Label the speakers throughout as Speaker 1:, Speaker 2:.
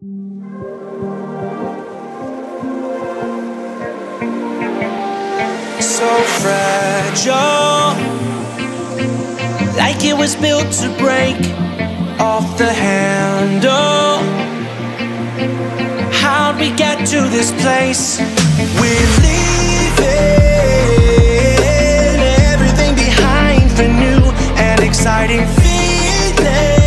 Speaker 1: So fragile, like it was built to break off the handle. How'd we get to this place? We're leaving everything behind for new and exciting feelings,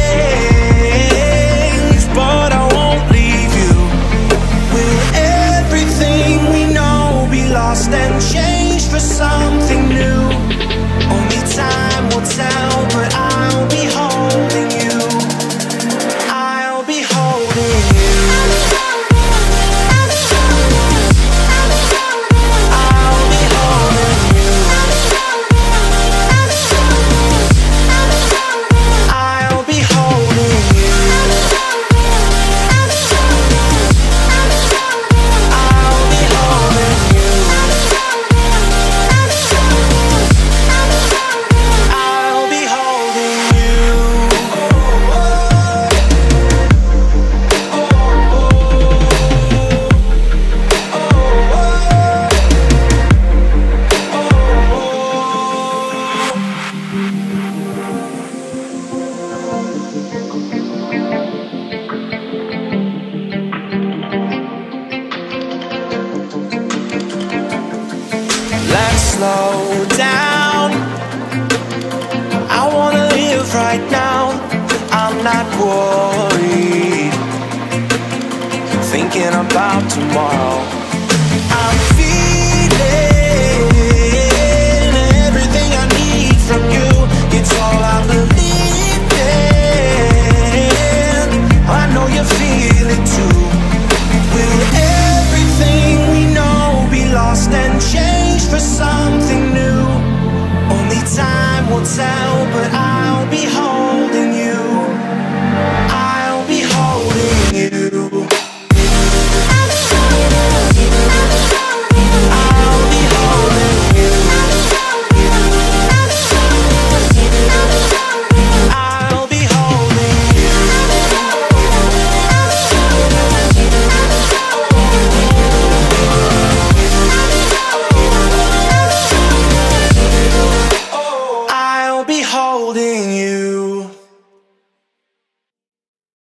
Speaker 1: Let's slow down. I wanna live right now. I'm not worried. Thinking about tomorrow. inside. holding